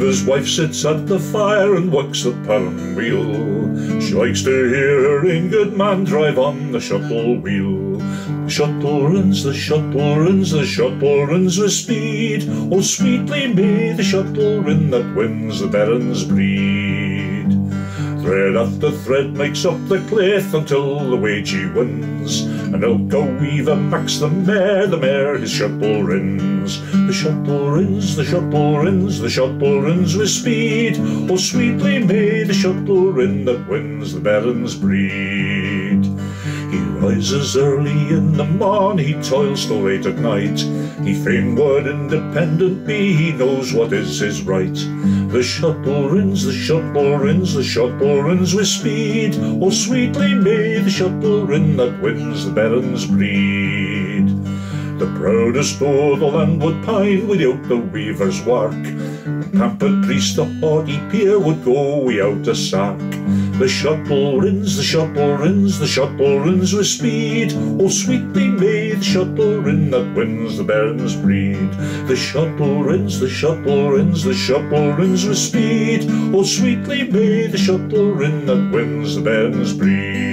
his wife sits at the fire and works the pirn wheel. She likes to hear her in good man drive on the shuttle wheel. The shuttle runs, the shuttle runs, the shuttle runs with speed. Oh, sweetly may the shuttle run that wins the Baron's breed. Thread after thread makes up the claith until the wage he wins. And ilka weaver Max the mare, the mare his shuttle rins. The shuttle rins, the shuttle rins, the shuttle rins with speed. Oh, sweetly may the shuttle rin that wins the Baron's breed. Rises early in the morn, he toils till late at night. He fain would independent be, he knows what is his right. The shuttle rins, the shuttle rins, the shuttle rins with speed. Oh, sweetly may the shuttle rin that wins the Baron's breed. The proudest o' the land would pine without the weaver's work. The pampered priest, the haughty peer, would go without a sark. The shuttle rins, the shuttle rins, the shuttle rins with speed. Oh, sweetly may the shuttle rin that wins the Baron's breed. The shuttle rins, the shuttle rins, the shuttle rins with speed. Oh, sweetly may the shuttle rin that wins the Baron's breed.